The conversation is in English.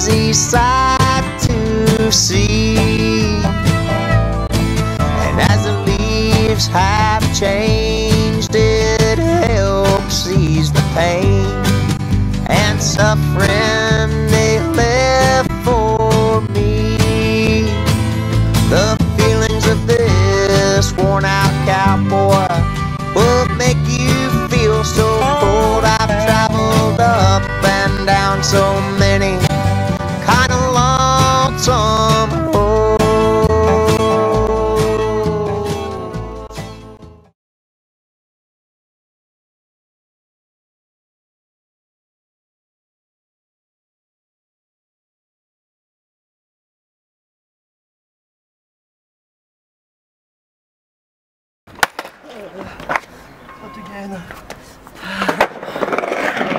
easy sight to see. And as the leaves have changed, it helps ease the pain and suffering Not again.